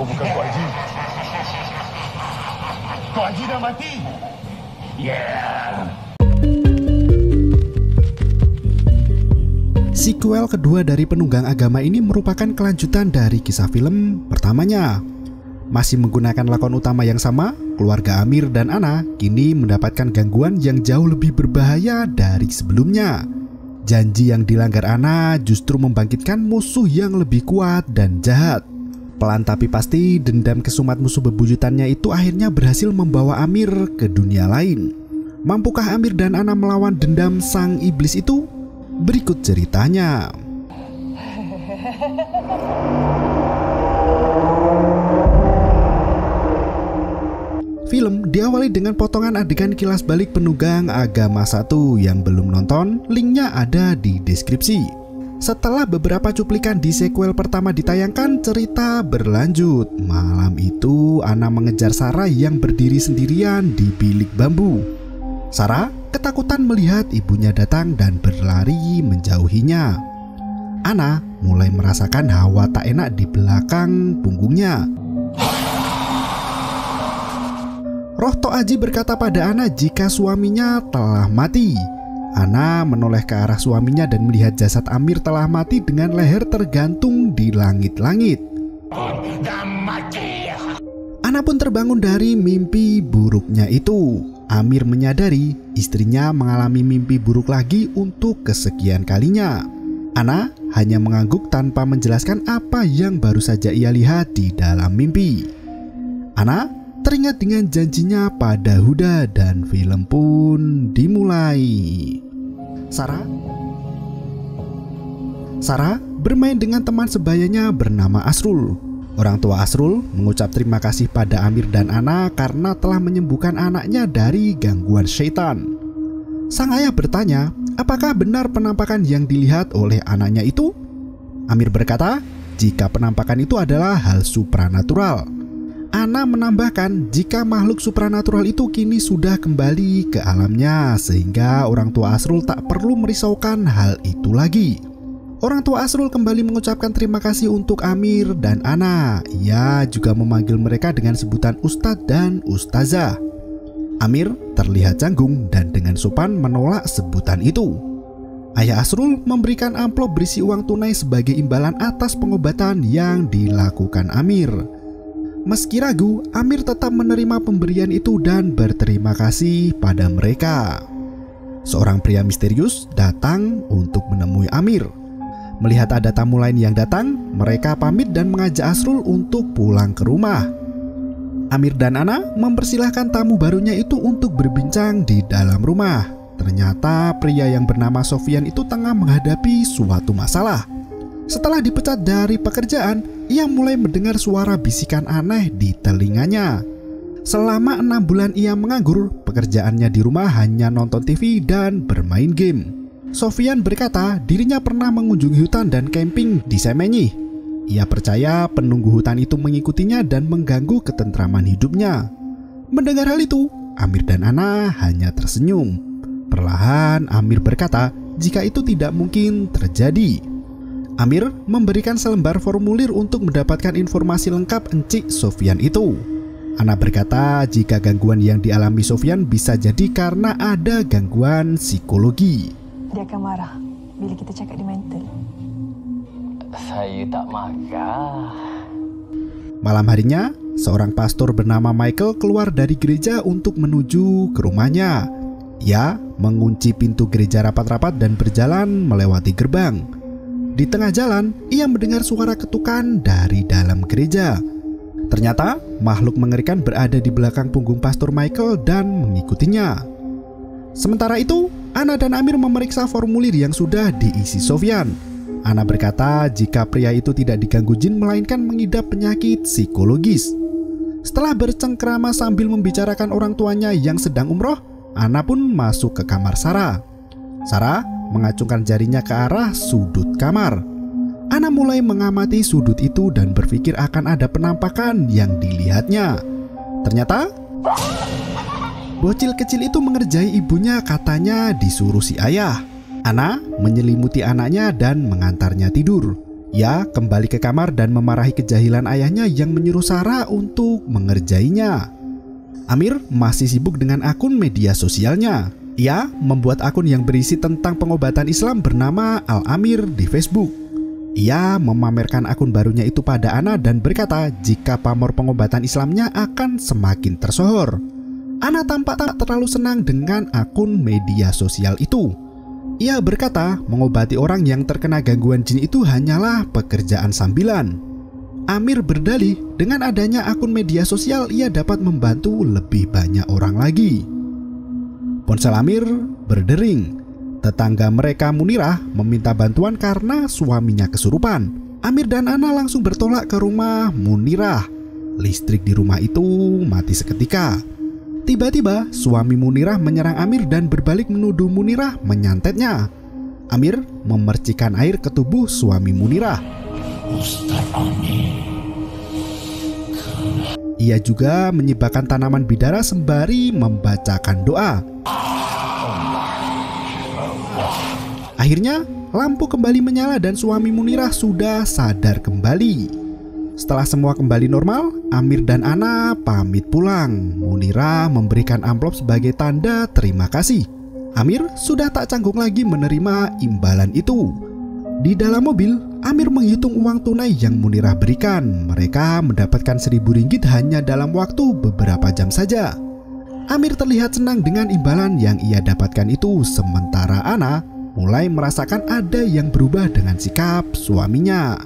Oh bukan Kok Haji. Kok Haji dah mati. Yeah. Sequel kedua dari Penunggang Agama ini merupakan kelanjutan dari kisah film pertamanya. Masih menggunakan lakon utama yang sama, keluarga Amir dan Ana kini mendapatkan gangguan yang jauh lebih berbahaya dari sebelumnya. Janji yang dilanggar Ana justru membangkitkan musuh yang lebih kuat dan jahat. Pelan tapi pasti dendam kesumat musuh bebuyutannya itu akhirnya berhasil membawa Amir ke dunia lain. Mampukah Amir dan Ana melawan dendam sang iblis itu? Berikut ceritanya. Film diawali dengan potongan adegan kilas balik penunggang agama satu yang belum nonton, linknya ada di deskripsi. Setelah beberapa cuplikan di sequel pertama ditayangkan, cerita berlanjut. Malam itu, Ana mengejar Sarah yang berdiri sendirian di bilik bambu. Sarah ketakutan melihat ibunya datang dan berlari menjauhinya. Ana mulai merasakan hawa tak enak di belakang punggungnya. Roh Tok Aji berkata pada Ana jika suaminya telah mati. Ana menoleh ke arah suaminya dan melihat jasad Amir telah mati dengan leher tergantung di langit-langit. Ana pun terbangun dari mimpi buruknya itu. Amir menyadari istrinya mengalami mimpi buruk lagi untuk kesekian kalinya. Ana hanya mengangguk tanpa menjelaskan apa yang baru saja ia lihat di dalam mimpi. Ana teringat dengan janjinya pada Huda dan film pun dimulai. Sarah Sarah bermain dengan teman sebayanya bernama Asrul. Orang tua Asrul mengucap terima kasih pada Amir dan Ana karena telah menyembuhkan anaknya dari gangguan syaitan. Sang ayah bertanya, apakah benar penampakan yang dilihat oleh anaknya itu? Amir berkata, jika penampakan itu adalah hal supranatural. Ana menambahkan jika makhluk supranatural itu kini sudah kembali ke alamnya sehingga orang tua Asrul tak perlu merisaukan hal itu lagi. Orang tua Asrul kembali mengucapkan terima kasih untuk Amir dan Ana. Ia juga memanggil mereka dengan sebutan Ustadz dan Ustazah. Amir terlihat canggung dan dengan sopan menolak sebutan itu. Ayah Asrul memberikan amplop berisi uang tunai sebagai imbalan atas pengobatan yang dilakukan Amir. Meski ragu, Amir tetap menerima pemberian itu dan berterima kasih pada mereka. Seorang pria misterius datang untuk menemui Amir. Melihat ada tamu lain yang datang, mereka pamit dan mengajak Asrul untuk pulang ke rumah. Amir dan Ana mempersilahkan tamu barunya itu untuk berbincang di dalam rumah. Ternyata pria yang bernama Sofian itu tengah menghadapi suatu masalah. Setelah dipecat dari pekerjaan, ia mulai mendengar suara bisikan aneh di telinganya. Selama enam bulan ia menganggur, pekerjaannya di rumah hanya nonton TV dan bermain game. Sofian berkata dirinya pernah mengunjungi hutan dan camping di Semenyi. Ia percaya penunggu hutan itu mengikutinya dan mengganggu ketentraman hidupnya. Mendengar hal itu, Amir dan Ana hanya tersenyum. Perlahan Amir berkata jika itu tidak mungkin terjadi. Amir memberikan selembar formulir untuk mendapatkan informasi lengkap Encik Sofian itu. Ana berkata jika gangguan yang dialami Sofian bisa jadi karena ada gangguan psikologi. Dia akan marah bila kita cakap di mental. Saya tak marah. Malam harinya, seorang pastor bernama Michael keluar dari gereja untuk menuju ke rumahnya. Ia mengunci pintu gereja rapat-rapat dan berjalan melewati gerbang. Di tengah jalan, ia mendengar suara ketukan dari dalam gereja. Ternyata makhluk mengerikan berada di belakang punggung Pastor Michael dan mengikutinya. Sementara itu, Ana dan Amir memeriksa formulir yang sudah diisi Sofyan. Ana berkata jika pria itu tidak diganggu jin melainkan mengidap penyakit psikologis. Setelah bercengkrama sambil membicarakan orang tuanya yang sedang umroh, Ana pun masuk ke kamar Sarah. Sarah mengacungkan jarinya ke arah sudut kamar. Ana mulai mengamati sudut itu dan berpikir akan ada penampakan yang dilihatnya. Ternyata bocil kecil itu mengerjai ibunya katanya disuruh si ayah. Ana menyelimuti anaknya dan mengantarnya tidur. Ia kembali ke kamar dan memarahi kejahilan ayahnya yang menyuruh Sarah untuk mengerjainya. Amir masih sibuk dengan akun media sosialnya. Ia membuat akun yang berisi tentang pengobatan Islam bernama Al-Amir di Facebook. Ia memamerkan akun barunya itu pada Ana dan berkata jika pamor pengobatan Islamnya akan semakin tersohor. Ana tampak tak terlalu senang dengan akun media sosial itu. Ia berkata mengobati orang yang terkena gangguan jin itu hanyalah pekerjaan sambilan. Amir berdalih dengan adanya akun media sosial ia dapat membantu lebih banyak orang lagi. Ponsel Amir berdering. Tetangga mereka Munirah meminta bantuan karena suaminya kesurupan. Amir dan Ana langsung bertolak ke rumah Munirah. Listrik di rumah itu mati seketika. Tiba-tiba suami Munirah menyerang Amir dan berbalik menuduh Munirah menyantetnya. Amir memercikan air ke tubuh suami Munirah. Ia juga menyibakkan tanaman bidara sembari membacakan doa. Akhirnya, lampu kembali menyala dan suami Munirah sudah sadar kembali. Setelah semua kembali normal, Amir dan Ana pamit pulang. Munira memberikan amplop sebagai tanda terima kasih. Amir sudah tak canggung lagi menerima imbalan itu. Di dalam mobil, Amir menghitung uang tunai yang Munirah berikan. Mereka mendapatkan seribu ringgit hanya dalam waktu beberapa jam saja. Amir terlihat senang dengan imbalan yang ia dapatkan itu, sementara Ana mulai merasakan ada yang berubah dengan sikap suaminya.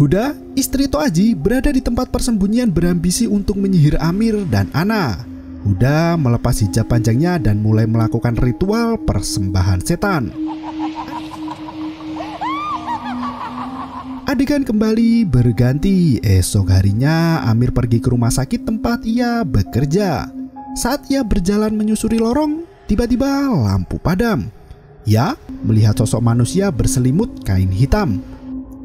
Huda, istri Toaji, berada di tempat persembunyian berambisi untuk menyihir Amir dan Ana. Huda melepas hijab panjangnya dan mulai melakukan ritual persembahan setan. Adegan kembali berganti. Esok harinya Amir pergi ke rumah sakit tempat ia bekerja. Saat ia berjalan menyusuri lorong, tiba-tiba lampu padam. Ia melihat sosok manusia berselimut kain hitam.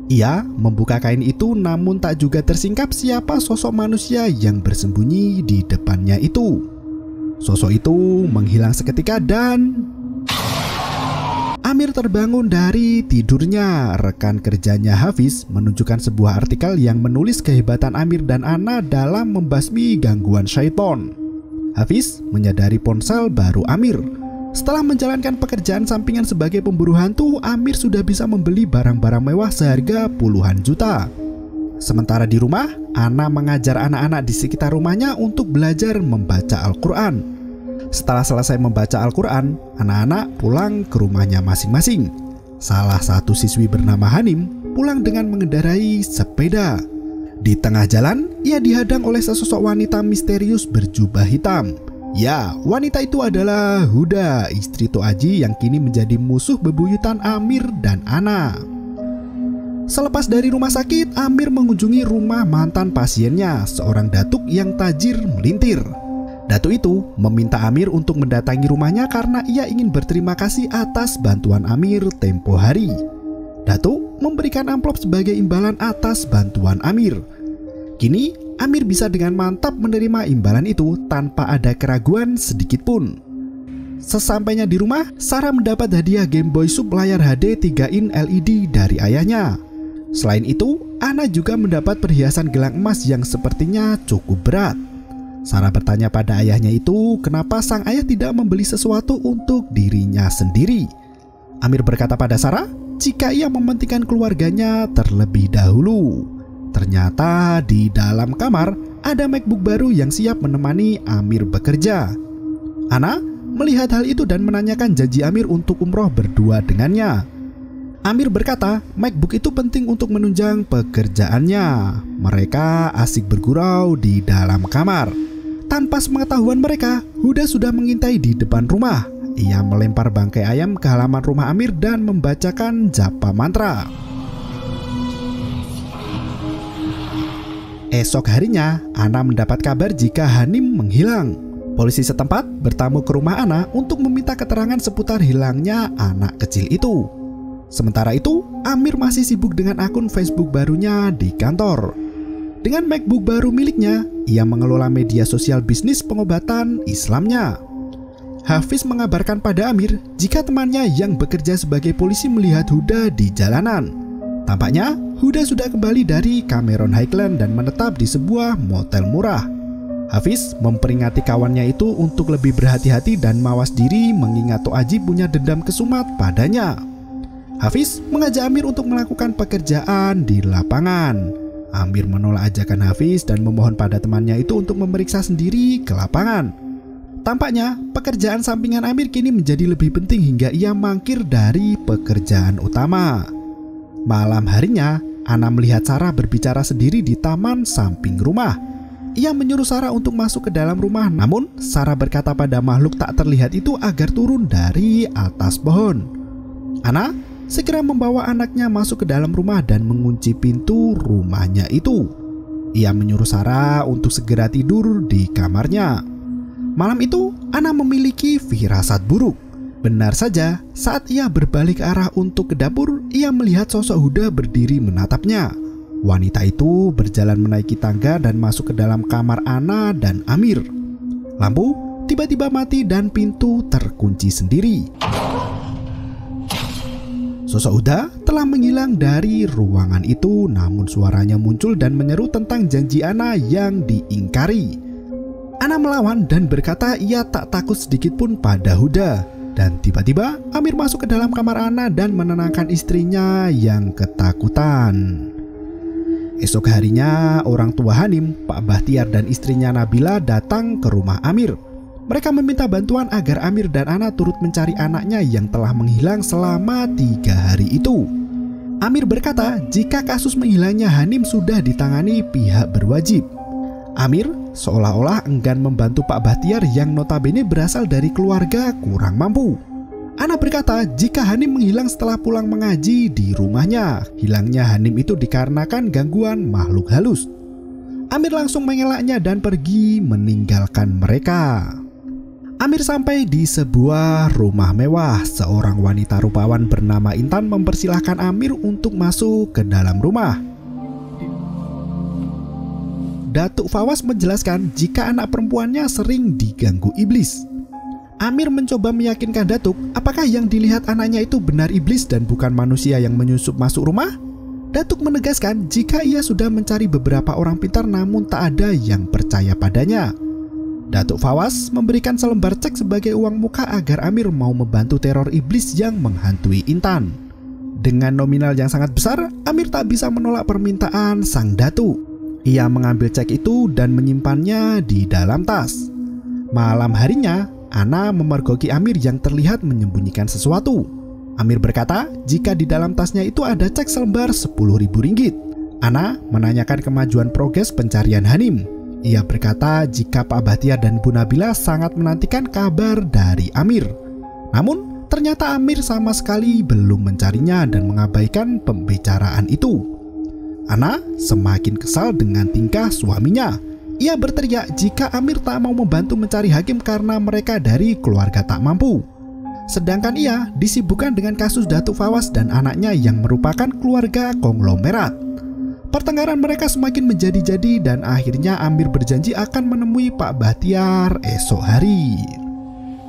Ia membuka kain itu namun tak juga tersingkap siapa sosok manusia yang bersembunyi di depannya itu. Sosok itu menghilang seketika dan Amir terbangun dari tidurnya. Rekan kerjanya Hafiz menunjukkan sebuah artikel yang menulis kehebatan Amir dan Ana dalam membasmi gangguan syaiton. Hafiz menyadari ponsel baru Amir setelah menjalankan pekerjaan sampingan sebagai pemburu hantu, Amir sudah bisa membeli barang-barang mewah seharga puluhan juta. Sementara di rumah, Ana mengajar anak-anak di sekitar rumahnya untuk belajar membaca Al-Quran. Setelah selesai membaca Al-Quran, anak-anak pulang ke rumahnya masing-masing. Salah satu siswi bernama Hanim pulang dengan mengendarai sepeda. Di tengah jalan, ia dihadang oleh sesosok wanita misterius berjubah hitam. Ya, wanita itu adalah Huda, istri Toaji yang kini menjadi musuh bebuyutan Amir dan Ana. Selepas dari rumah sakit, Amir mengunjungi rumah mantan pasiennya, seorang datuk yang tajir melintir. Datuk itu meminta Amir untuk mendatangi rumahnya karena ia ingin berterima kasih atas bantuan Amir tempo hari. Datuk memberikan amplop sebagai imbalan atas bantuan Amir. Kini Amir bisa dengan mantap menerima imbalan itu tanpa ada keraguan sedikit pun. Sesampainya di rumah, Sarah mendapat hadiah Game Boy Sub layar HD 3 in LED dari ayahnya. Selain itu, Ana juga mendapat perhiasan gelang emas yang sepertinya cukup berat. Sarah bertanya pada ayahnya itu kenapa sang ayah tidak membeli sesuatu untuk dirinya sendiri. Amir berkata pada Sarah jika ia mementingkan keluarganya terlebih dahulu. Ternyata di dalam kamar ada MacBook baru yang siap menemani Amir bekerja. Ana melihat hal itu dan menanyakan janji Amir untuk umroh berdua dengannya. Amir berkata, MacBook itu penting untuk menunjang pekerjaannya. Mereka asik bergurau di dalam kamar. Tanpa sepengetahuan mereka, Huda sudah mengintai di depan rumah. Ia melempar bangkai ayam ke halaman rumah Amir dan membacakan japa mantra. Esok harinya, Ana mendapat kabar jika Hanim menghilang. Polisi setempat bertamu ke rumah Ana untuk meminta keterangan seputar hilangnya anak kecil itu. Sementara itu, Amir masih sibuk dengan akun Facebook barunya di kantor. Dengan MacBook baru miliknya, ia mengelola media sosial bisnis pengobatan Islamnya. Hafiz mengabarkan pada Amir jika temannya yang bekerja sebagai polisi melihat Huda di jalanan. Tampaknya Huda sudah kembali dari Cameron Highland dan menetap di sebuah motel murah. Hafiz memperingati kawannya itu untuk lebih berhati-hati dan mawas diri mengingat Toaji punya dendam kesumat padanya. Hafiz mengajak Amir untuk melakukan pekerjaan di lapangan. Amir menolak ajakan Hafiz dan memohon pada temannya itu untuk memeriksa sendiri ke lapangan. Tampaknya pekerjaan sampingan Amir kini menjadi lebih penting hingga ia mangkir dari pekerjaan utama. Malam harinya, Ana melihat Sarah berbicara sendiri di taman samping rumah. Ia menyuruh Sarah untuk masuk ke dalam rumah, namun Sarah berkata pada makhluk tak terlihat itu agar turun dari atas pohon. Ana segera membawa anaknya masuk ke dalam rumah dan mengunci pintu rumahnya itu. Ia menyuruh Sarah untuk segera tidur di kamarnya. Malam itu, Ana memiliki firasat buruk. Benar saja, saat ia berbalik arah untuk ke dapur, ia melihat sosok Huda berdiri menatapnya. Wanita itu berjalan menaiki tangga dan masuk ke dalam kamar Ana dan Amir. Lampu tiba-tiba mati dan pintu terkunci sendiri. Sosok Huda telah menghilang dari ruangan itu, namun suaranya muncul dan menyeru tentang janji Ana yang diingkari. Ana melawan dan berkata ia tak takut sedikit pun pada Huda. Dan tiba-tiba Amir masuk ke dalam kamar Ana dan menenangkan istrinya yang ketakutan. Esok harinya orang tua Hanim, Pak Bahtiar dan istrinya Nabila datang ke rumah Amir. Mereka meminta bantuan agar Amir dan Ana turut mencari anaknya yang telah menghilang selama tiga hari itu. Amir berkata jika kasus menghilangnya Hanim sudah ditangani pihak berwajib. Amir seolah-olah enggan membantu Pak Bahtiar yang notabene berasal dari keluarga kurang mampu. Ana berkata jika Hanim menghilang setelah pulang mengaji di rumahnya, hilangnya Hanim itu dikarenakan gangguan makhluk halus. Amir langsung mengelaknya dan pergi meninggalkan mereka. Amir sampai di sebuah rumah mewah. Seorang wanita rupawan bernama Intan mempersilahkan Amir untuk masuk ke dalam rumah. Datuk Fawas menjelaskan jika anak perempuannya sering diganggu iblis. Amir mencoba meyakinkan Datuk apakah yang dilihat anaknya itu benar iblis dan bukan manusia yang menyusup masuk rumah. Datuk menegaskan jika ia sudah mencari beberapa orang pintar namun tak ada yang percaya padanya. Datuk Fawas memberikan selembar cek sebagai uang muka agar Amir mau membantu teror iblis yang menghantui Intan. Dengan nominal yang sangat besar, Amir tak bisa menolak permintaan sang Datuk. Ia mengambil cek itu dan menyimpannya di dalam tas. Malam harinya, Ana memergoki Amir yang terlihat menyembunyikan sesuatu. Amir berkata jika di dalam tasnya itu ada cek selembar 10 ribu ringgit. Ana menanyakan kemajuan progres pencarian Hanim. Ia berkata jika Pak Bahtiar dan Bu Nabila sangat menantikan kabar dari Amir. Namun, ternyata Amir sama sekali belum mencarinya dan mengabaikan pembicaraan itu. Ana semakin kesal dengan tingkah suaminya. Ia berteriak jika Amir tak mau membantu mencari hakim karena mereka dari keluarga tak mampu. Sedangkan ia disibukkan dengan kasus Datuk Fawas dan anaknya yang merupakan keluarga konglomerat. Pertengkaran mereka semakin menjadi-jadi dan akhirnya Amir berjanji akan menemui Pak Bahtiar esok hari.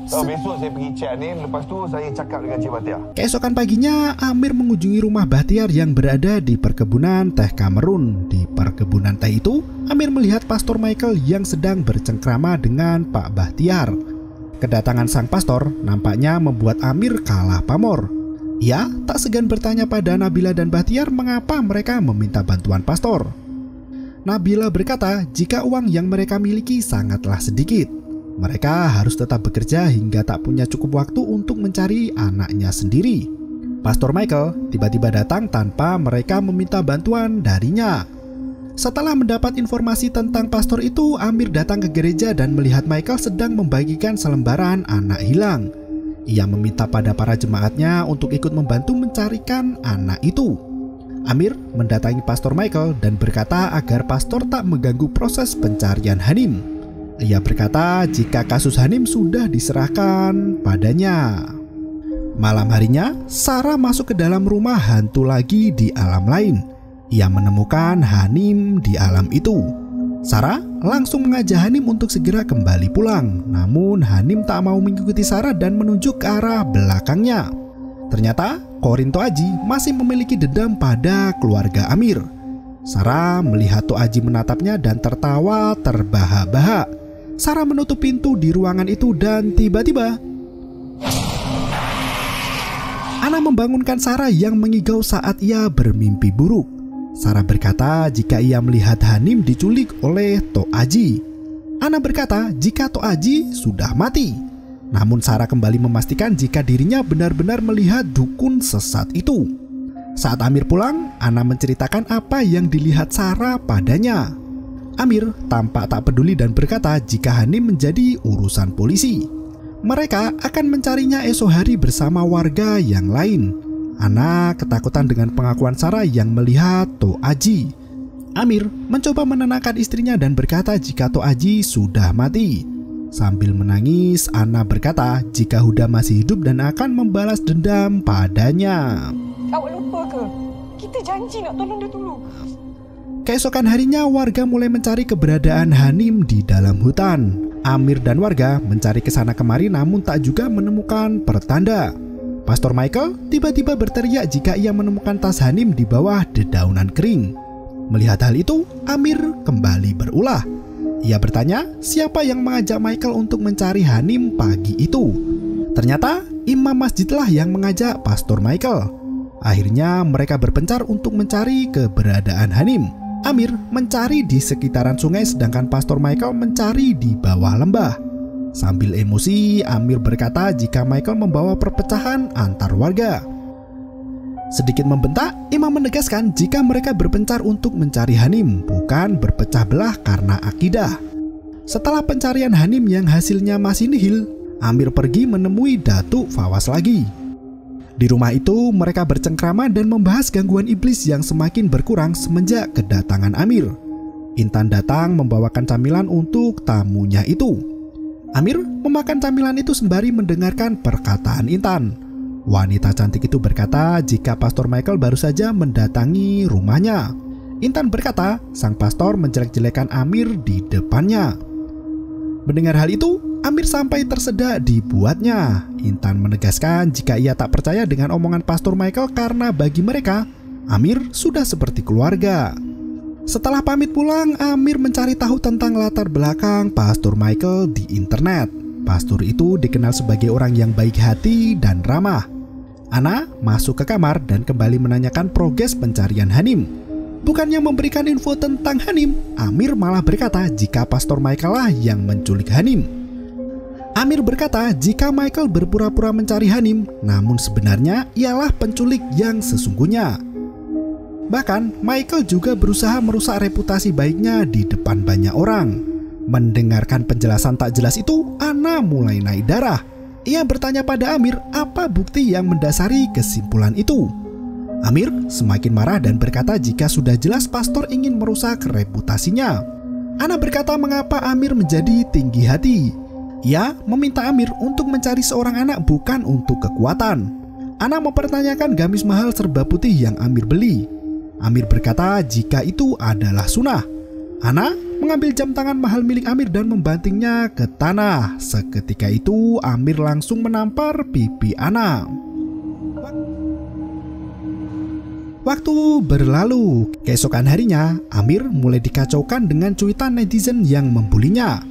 So, besok saya pergi cek ni Lepas tu saya cakap dengan Cik Batia Keesokan paginya, Amir mengunjungi rumah Bahtiar yang berada di perkebunan teh Kamerun. Di perkebunan teh itu, Amir melihat Pastor Michael yang sedang bercengkrama dengan Pak Bahtiar. Kedatangan sang pastor nampaknya membuat Amir kalah pamor. Ia tak segan bertanya pada Nabila dan Bahtiar mengapa mereka meminta bantuan pastor. Nabila berkata jika uang yang mereka miliki sangatlah sedikit. Mereka harus tetap bekerja hingga tak punya cukup waktu untuk mencari anaknya sendiri. Pastor Michael tiba-tiba datang tanpa mereka meminta bantuan darinya. Setelah mendapat informasi tentang pastor itu, Amir datang ke gereja dan melihat Michael sedang membagikan selembaran anak hilang. Ia meminta pada para jemaatnya untuk ikut membantu mencarikan anak itu. Amir mendatangi Pastor Michael dan berkata agar pastor tak mengganggu proses pencarian Hanim. Ia berkata jika kasus Hanim sudah diserahkan padanya. Malam harinya, Sarah masuk ke dalam rumah hantu lagi di alam lain. Ia menemukan Hanim di alam itu. Sarah langsung mengajak Hanim untuk segera kembali pulang. Namun Hanim tak mau mengikuti Sarah dan menunjuk ke arah belakangnya. Ternyata Korinto Aji masih memiliki dendam pada keluarga Amir. Sarah melihat Tok Aji menatapnya dan tertawa terbahak-bahak. Sarah menutup pintu di ruangan itu dan tiba-tiba Ana membangunkan Sarah yang mengigau saat ia bermimpi buruk. Sarah berkata jika ia melihat Hanim diculik oleh Tok Aji. Ana berkata jika Tok Aji sudah mati. Namun Sarah kembali memastikan jika dirinya benar-benar melihat dukun sesat itu. Saat Amir pulang, Ana menceritakan apa yang dilihat Sarah padanya. Amir tampak tak peduli dan berkata jika Hanim menjadi urusan polisi. Mereka akan mencarinya esok hari bersama warga yang lain. Ana ketakutan dengan pengakuan Sarah yang melihat To Aji. Amir mencoba menenangkan istrinya dan berkata jika To Aji sudah mati. Sambil menangis, Ana berkata jika Huda masih hidup dan akan membalas dendam padanya. Awak lupa ke? Kita janji nak tolong dia dulu. Keesokan harinya warga mulai mencari keberadaan Hanim di dalam hutan. Amir dan warga mencari ke sana kemari namun tak juga menemukan pertanda. Pastor Michael tiba-tiba berteriak jika ia menemukan tas Hanim di bawah dedaunan kering. Melihat hal itu, Amir kembali berulah. Ia bertanya siapa yang mengajak Michael untuk mencari Hanim pagi itu. Ternyata imam masjidlah yang mengajak Pastor Michael. Akhirnya mereka berpencar untuk mencari keberadaan Hanim. Amir mencari di sekitaran sungai sedangkan Pastor Michael mencari di bawah lembah. Sambil emosi, Amir berkata jika Michael membawa perpecahan antar warga. Sedikit membentak, Imam menegaskan jika mereka berpencar untuk mencari Hanim, bukan berpecah belah karena akidah. Setelah pencarian Hanim yang hasilnya masih nihil, Amir pergi menemui Datuk Fawas lagi. Di rumah itu, mereka bercengkrama dan membahas gangguan iblis yang semakin berkurang semenjak kedatangan Amir. Intan datang membawakan camilan untuk tamunya itu. Amir memakan camilan itu sembari mendengarkan perkataan Intan. Wanita cantik itu berkata jika Pastor Michael baru saja mendatangi rumahnya. Intan berkata sang pastor menjelek-jelekan Amir di depannya. Mendengar hal itu, Amir sampai tersedak dibuatnya. Intan menegaskan jika ia tak percaya dengan omongan Pastor Michael karena bagi mereka, Amir sudah seperti keluarga. Setelah pamit pulang, Amir mencari tahu tentang latar belakang Pastor Michael di internet. Pastor itu dikenal sebagai orang yang baik hati dan ramah. Ana masuk ke kamar dan kembali menanyakan progres pencarian Hanim. Bukannya memberikan info tentang Hanim, Amir malah berkata jika Pastor Michael lah yang menculik Hanim. Amir berkata jika Michael berpura-pura mencari Hanim, namun sebenarnya ialah penculik yang sesungguhnya. Bahkan, Michael juga berusaha merusak reputasi baiknya di depan banyak orang. Mendengarkan penjelasan tak jelas itu, Ana mulai naik darah. Ia bertanya pada Amir apa bukti yang mendasari kesimpulan itu. Amir semakin marah dan berkata jika sudah jelas pastor ingin merusak reputasinya. Ana berkata mengapa Amir menjadi tinggi hati. Ia meminta Amir untuk mencari seorang anak bukan untuk kekuatan. Ana mempertanyakan gamis mahal serba putih yang Amir beli. Amir berkata jika itu adalah sunnah. Ana mengambil jam tangan mahal milik Amir dan membantingnya ke tanah. Seketika itu Amir langsung menampar pipi Ana. Waktu berlalu, keesokan harinya Amir mulai dikacaukan dengan cuitan netizen yang membulinya.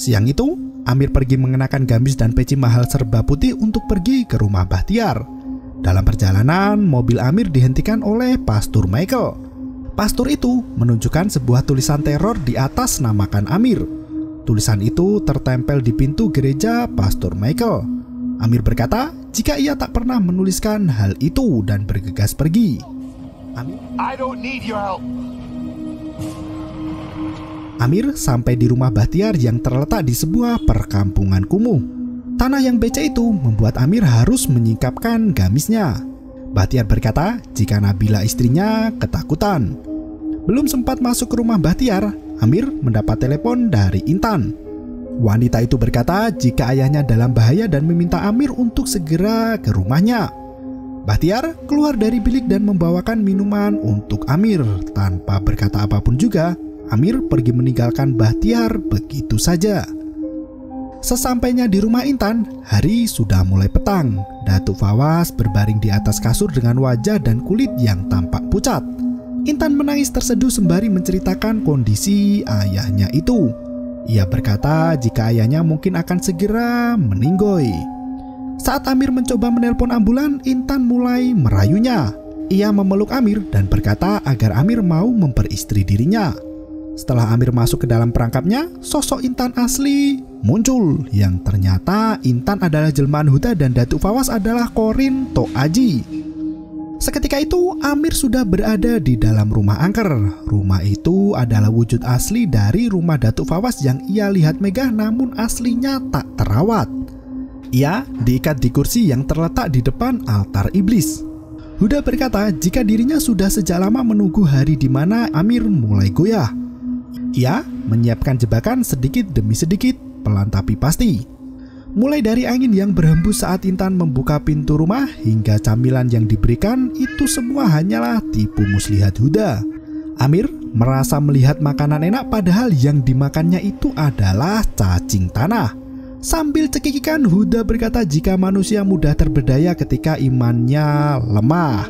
Siang itu, Amir pergi mengenakan gamis dan peci mahal serba putih untuk pergi ke rumah Bahtiar. Dalam perjalanan, mobil Amir dihentikan oleh Pastor Michael. Pastor itu menunjukkan sebuah tulisan teror di atas namakan Amir. Tulisan itu tertempel di pintu gereja Pastor Michael. Amir berkata jika ia tak pernah menuliskan hal itu dan bergegas pergi. Amir, I don't need your help. Amir sampai di rumah Bahtiar yang terletak di sebuah perkampungan kumuh. Tanah yang becek itu membuat Amir harus menyingkapkan gamisnya. Bahtiar berkata jika Nabila istrinya ketakutan. Belum sempat masuk ke rumah Bahtiar, Amir mendapat telepon dari Intan. Wanita itu berkata jika ayahnya dalam bahaya dan meminta Amir untuk segera ke rumahnya. Bahtiar keluar dari bilik dan membawakan minuman untuk Amir. Tanpa berkata apa pun juga, Amir pergi meninggalkan Bahtiar begitu saja. Sesampainya di rumah Intan, hari sudah mulai petang. Datuk Fawas berbaring di atas kasur dengan wajah dan kulit yang tampak pucat. Intan menangis terseduh sembari menceritakan kondisi ayahnya itu. Ia berkata jika ayahnya mungkin akan segera meninggoy. Saat Amir mencoba menelpon ambulan, Intan mulai merayunya. Ia memeluk Amir dan berkata agar Amir mau memperistri dirinya. Setelah Amir masuk ke dalam perangkapnya, sosok Intan asli muncul yang ternyata Intan adalah jelmaan Huda dan Datuk Fawas adalah Korin Toaji. Seketika itu Amir sudah berada di dalam rumah angker. Rumah itu adalah wujud asli dari rumah Datuk Fawas yang ia lihat megah namun aslinya tak terawat. Ia diikat di kursi yang terletak di depan altar iblis. Huda berkata jika dirinya sudah sejak lama menunggu hari di mana Amir mulai goyah. Ia menyiapkan jebakan sedikit demi sedikit, pelan tapi pasti. Mulai dari angin yang berhembus saat Intan membuka pintu rumah hingga camilan yang diberikan itu semua hanyalah tipu muslihat Huda. Amir merasa melihat makanan enak padahal yang dimakannya itu adalah cacing tanah. Sambil cekikikan Huda berkata jika manusia mudah terberdaya ketika imannya lemah.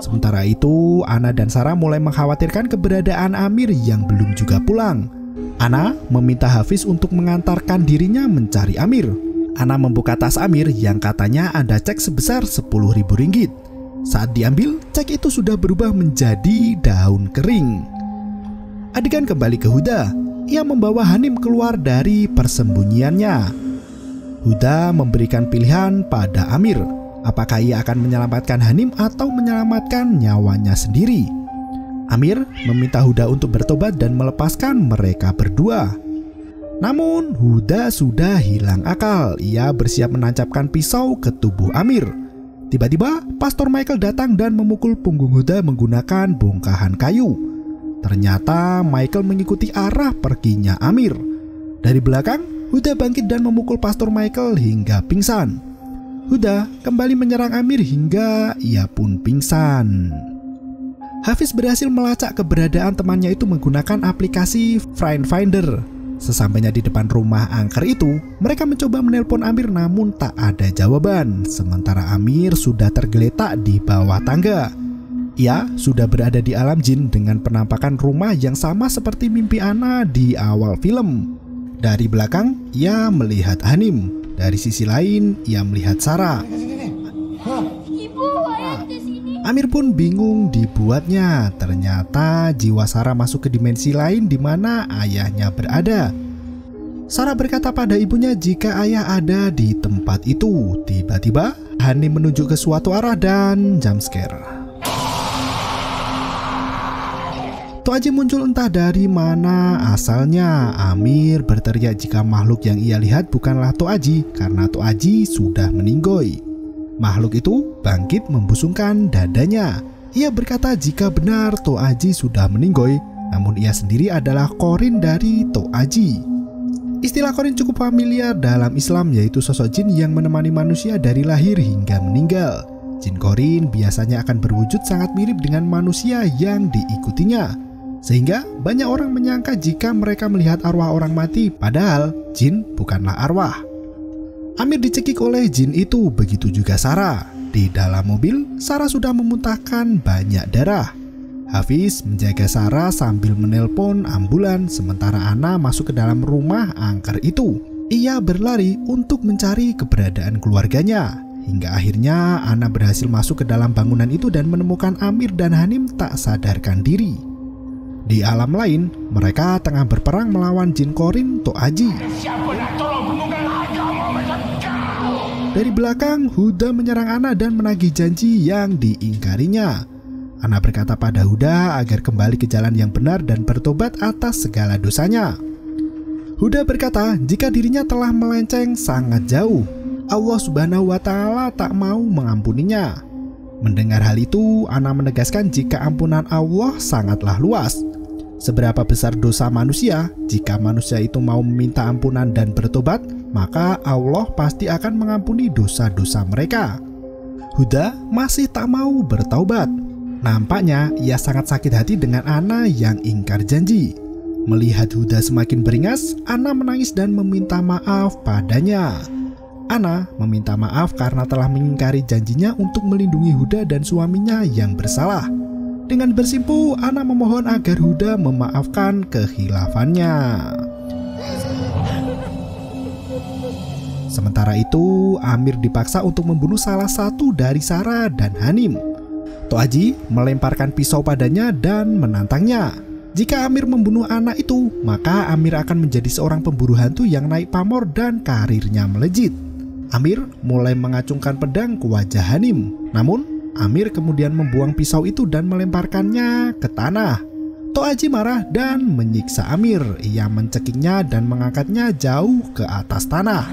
Sementara itu, Ana dan Sarah mulai mengkhawatirkan keberadaan Amir yang belum juga pulang. Ana meminta Hafiz untuk mengantarkan dirinya mencari Amir. Ana membuka tas Amir yang katanya ada cek sebesar 10.000 ringgit. Saat diambil, cek itu sudah berubah menjadi daun kering. Adegan kembali ke Huda. Ia membawa Hanim keluar dari persembunyiannya. Huda memberikan pilihan pada Amir. Apakah ia akan menyelamatkan Hanim atau menyelamatkan nyawanya sendiri? Amir meminta Huda untuk bertobat dan melepaskan mereka berdua. Namun Huda sudah hilang akal. Ia bersiap menancapkan pisau ke tubuh Amir. Tiba-tiba Pastor Michael datang dan memukul punggung Huda menggunakan bongkahan kayu. Ternyata Michael mengikuti arah perginya Amir. Dari belakang, Huda bangkit dan memukul Pastor Michael hingga pingsan. Huda kembali menyerang Amir hingga ia pun pingsan. Hafiz berhasil melacak keberadaan temannya itu menggunakan aplikasi Friend Finder. Sesampainya di depan rumah angker itu, mereka mencoba menelpon Amir namun tak ada jawaban. Sementara Amir sudah tergeletak di bawah tangga. Ia sudah berada di alam jin dengan penampakan rumah yang sama seperti mimpi Ana di awal film. Dari belakang, ia melihat Hanim. Dari sisi lain, ia melihat Sarah. Amir pun bingung dibuatnya. Ternyata jiwa Sarah masuk ke dimensi lain di mana ayahnya berada. Sarah berkata pada ibunya jika ayah ada di tempat itu. Tiba-tiba, Hanim menunjuk ke suatu arah dan jumpscare. Toaji muncul entah dari mana asalnya. Amir berteriak jika makhluk yang ia lihat bukanlah Toaji karena Toaji sudah meninggoy. Makhluk itu bangkit membusungkan dadanya. Ia berkata jika benar Toaji sudah meninggoy, namun ia sendiri adalah korin dari Toaji. Istilah korin cukup familiar dalam Islam yaitu sosok jin yang menemani manusia dari lahir hingga meninggal. Jin korin biasanya akan berwujud sangat mirip dengan manusia yang diikutinya. Sehingga banyak orang menyangka jika mereka melihat arwah orang mati, padahal jin bukanlah arwah. Amir dicekik oleh jin itu, begitu juga Sarah. Di dalam mobil, Sarah sudah memuntahkan banyak darah. Hafiz menjaga Sarah sambil menelpon ambulan sementara Ana masuk ke dalam rumah angker itu. Ia berlari untuk mencari keberadaan keluarganya. Hingga akhirnya Ana berhasil masuk ke dalam bangunan itu dan menemukan Amir dan Hanim tak sadarkan diri. Di alam lain, mereka tengah berperang melawan jin Korin Toaji. Dari belakang, Huda menyerang Ana dan menagih janji yang diingkarinya. Ana berkata pada Huda agar kembali ke jalan yang benar dan bertobat atas segala dosanya. Huda berkata jika dirinya telah melenceng sangat jauh, Allah Subhanahu wa Ta'ala tak mau mengampuninya. Mendengar hal itu, Ana menegaskan jika ampunan Allah sangatlah luas. Seberapa besar dosa manusia, jika manusia itu mau meminta ampunan dan bertobat, maka Allah pasti akan mengampuni dosa-dosa mereka. Huda masih tak mau bertaubat. Nampaknya ia sangat sakit hati dengan Ana yang ingkar janji. Melihat Huda semakin beringas, Ana menangis dan meminta maaf padanya. Ana meminta maaf karena telah mengingkari janjinya untuk melindungi Huda dan suaminya yang bersalah. Dengan bersimpu, Ana memohon agar Huda memaafkan kehilafannya. Sementara itu, Amir dipaksa untuk membunuh salah satu dari Sarah dan Hanim. Toaji melemparkan pisau padanya dan menantangnya. Jika Amir membunuh anak itu, maka Amir akan menjadi seorang pemburu hantu yang naik pamor dan karirnya melejit. Amir mulai mengacungkan pedang ke wajah Hanim. Namun, Amir kemudian membuang pisau itu dan melemparkannya ke tanah. Toaji marah dan menyiksa Amir. Ia mencekiknya dan mengangkatnya jauh ke atas tanah.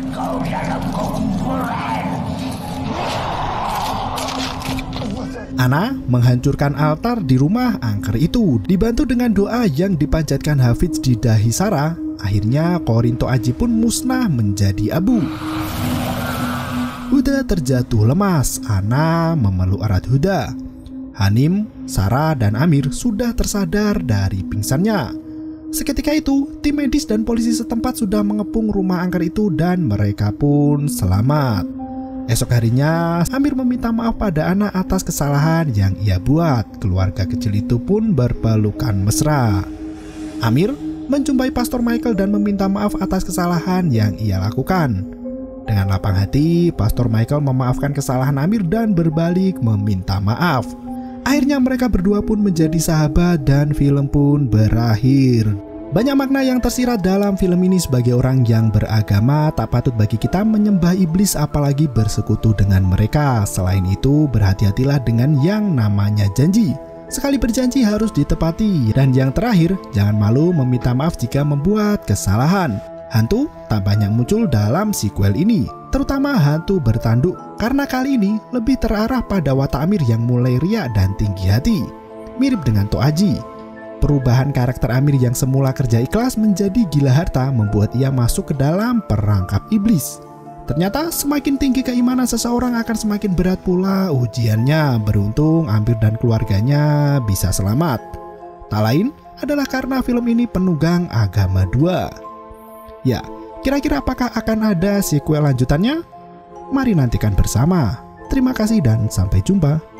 Ana menghancurkan altar di rumah angker itu. Dibantu dengan doa yang dipanjatkan Hafiz di dahi Sarah, akhirnya Korinto Aji pun musnah menjadi abu. Huda terjatuh lemas. Ana memeluk erat Huda. Hanim, Sarah, dan Amir sudah tersadar dari pingsannya. Seketika itu, tim medis dan polisi setempat sudah mengepung rumah angker itu dan mereka pun selamat. Esok harinya, Amir meminta maaf pada anak atas kesalahan yang ia buat. Keluarga kecil itu pun berpelukan mesra. Amir menjumpai Pastor Michael dan meminta maaf atas kesalahan yang ia lakukan. Dengan lapang hati, Pastor Michael memaafkan kesalahan Amir dan berbalik meminta maaf. Akhirnya mereka berdua pun menjadi sahabat dan film pun berakhir. Banyak makna yang tersirat dalam film ini sebagai orang yang beragama tak patut bagi kita menyembah iblis apalagi bersekutu dengan mereka. Selain itu, berhati-hatilah dengan yang namanya janji. Sekali berjanji harus ditepati. Dan yang terakhir, jangan malu meminta maaf jika membuat kesalahan. Hantu tak banyak muncul dalam sequel ini, terutama hantu bertanduk, karena kali ini lebih terarah pada watak Amir yang mulai riak dan tinggi hati. Mirip dengan Toaji. Perubahan karakter Amir yang semula kerja ikhlas menjadi gila harta membuat ia masuk ke dalam perangkap iblis. Ternyata semakin tinggi keimanan seseorang akan semakin berat pula ujiannya. Beruntung Amir dan keluarganya bisa selamat. Tak lain adalah karena film ini penugang agama dua. Ya, kira-kira apakah akan ada sequel lanjutannya? Mari nantikan bersama. Terima kasih dan sampai jumpa.